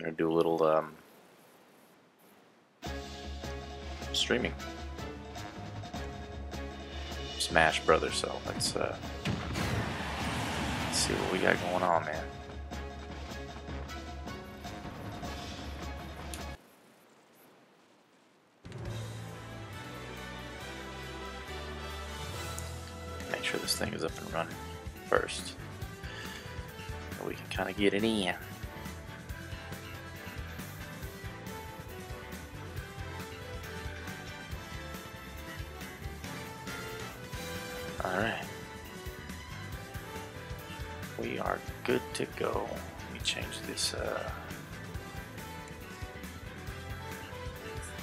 I'm gonna do a little um, streaming. Smash Brothers. So let's uh, let's see what we got going on, man. Make sure this thing is up and running first. We can kind of get it in. To go. Let me change this uh,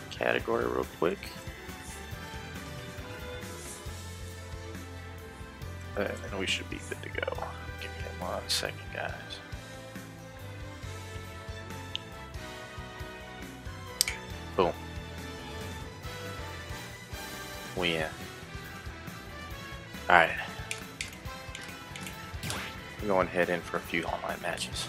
category real quick. And then we should be good to go. Give me one second, guys. Boom. We in. Alright. Going head in for a few online matches.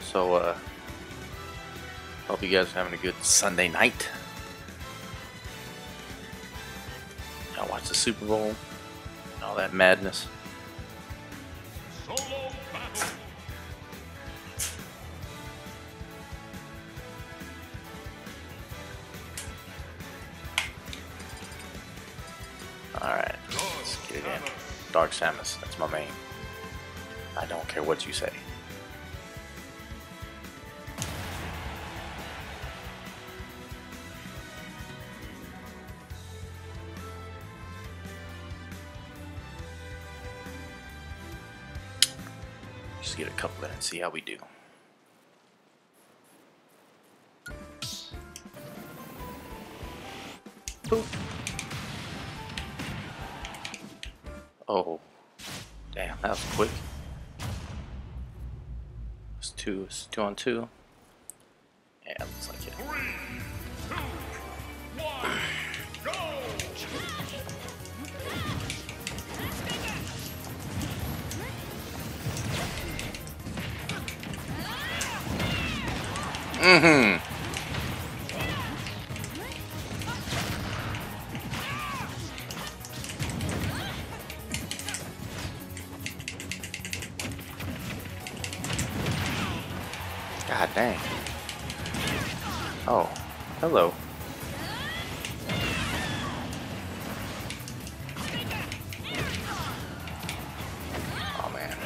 So, uh, hope you guys are having a good Sunday night. Y'all watch the Super Bowl and all that madness. Solo battle. Samus, that's my main. I don't care what you say. Just get a couple in and see how we do. Boop. Quick. It's two, it's two on two. Yeah, looks like it. Three, two, one, go! Mm-hmm. God dang. Oh, hello. Oh man.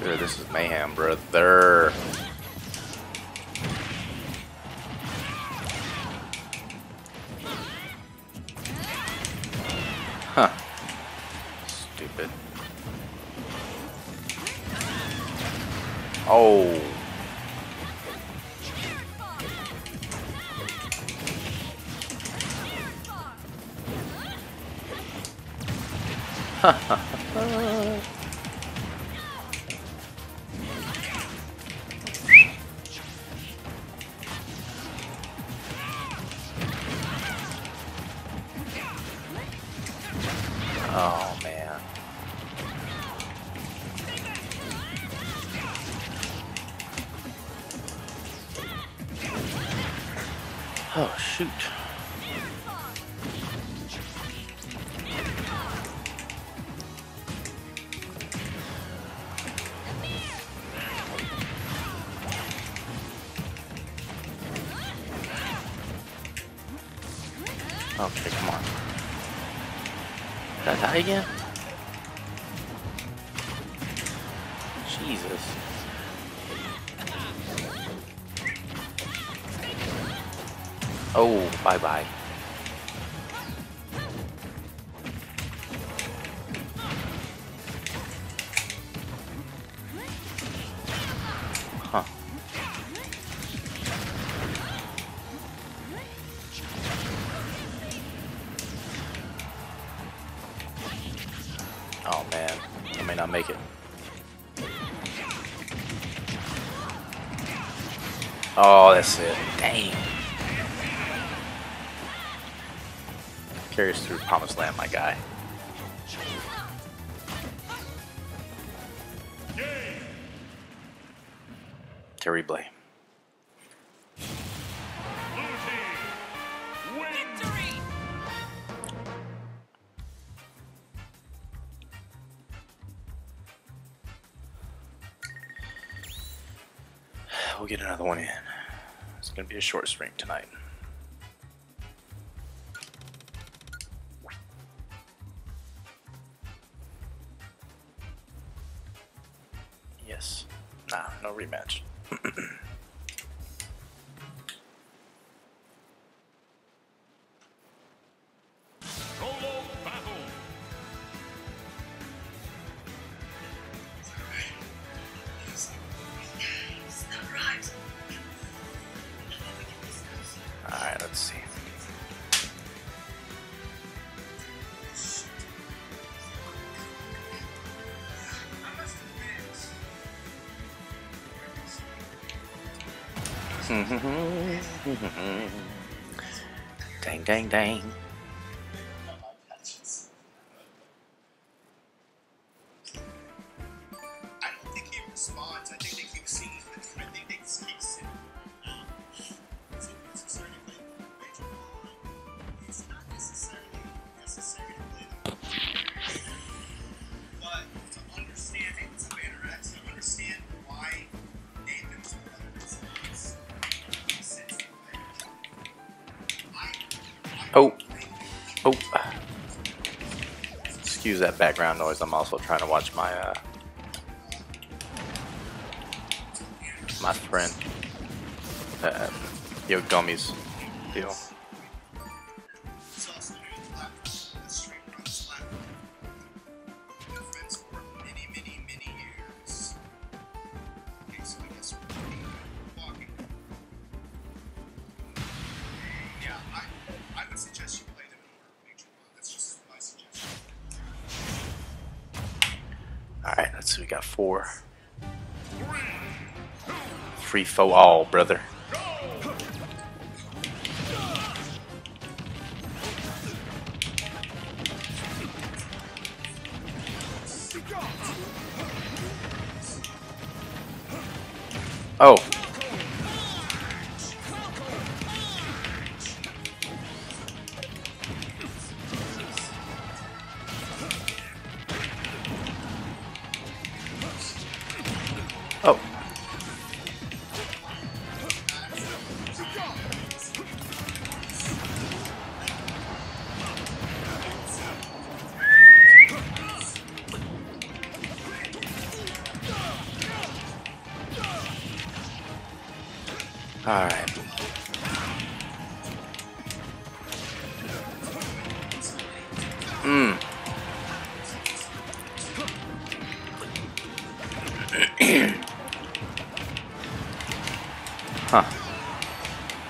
Dude, this is mayhem, brother. Oh. Oh Oh shoot. Okay, come on. Did I die again? Jesus. Oh, bye bye. Huh. Oh man, I may not make it. Oh, that's it. Dang. Carry us through promised land, my guy. Win. Victory! We'll get another one in. It's gonna be a short stream tonight. Yes. Nah, no rematch. Mm-hmm. dang, dang, dang. I don't think he responds. I think. Oh. Oh. Excuse that background noise. I'm also trying to watch my uh my friend uh, Yo Gummies deal. We got four. Free for all, brother. Oh. All right. Hmm. huh.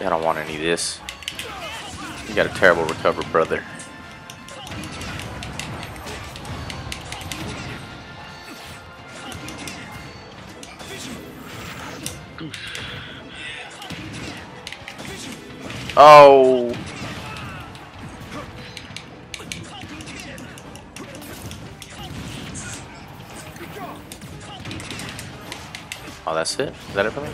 I don't want any of this. You got a terrible recover, brother. Oh. Oh, that's it? Is that it for me?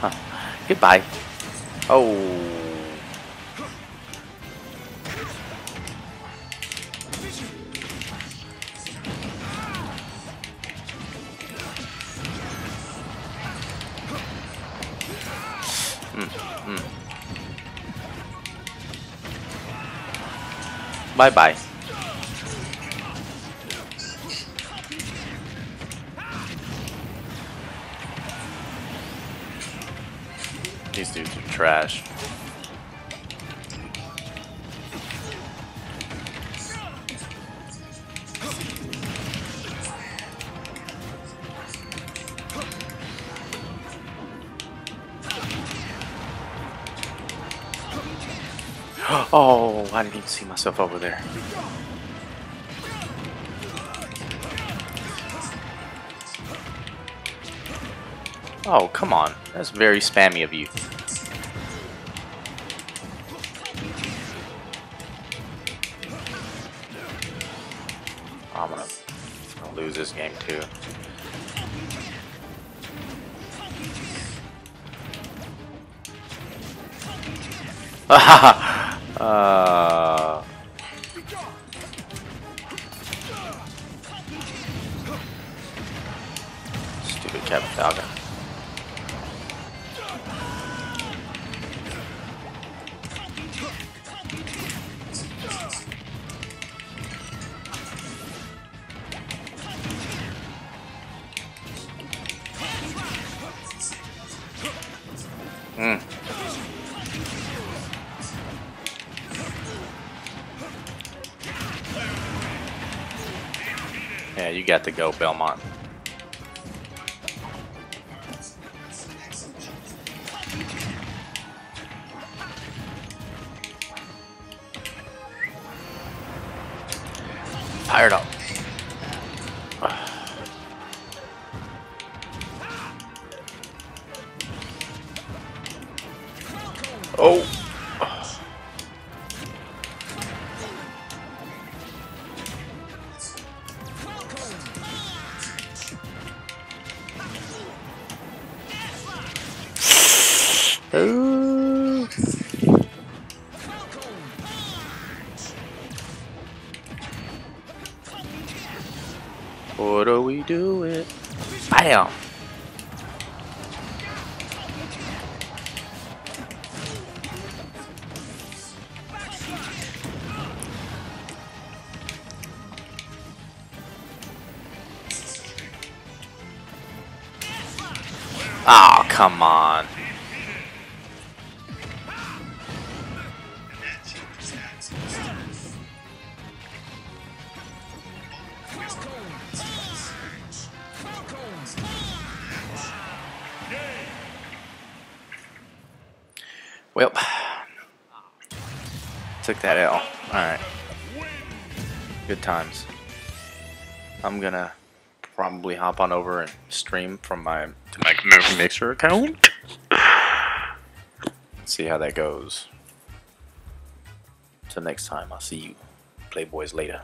Huh. Goodbye. Oh. Bye bye. These dudes are trash. Oh, I didn't even see myself over there? Oh, come on. That's very spammy of you. I'm, gonna, I'm gonna lose this game too. Haha! uh, stupid Captain Falcon. You got to go, Belmont. Fired up. Oh. What do we do it? Bam! Oh, come on. Took that L. Alright. Good times. I'm gonna probably hop on over and stream from my to my Mixer account. See how that goes. Till next time, I'll see you, Playboys, later.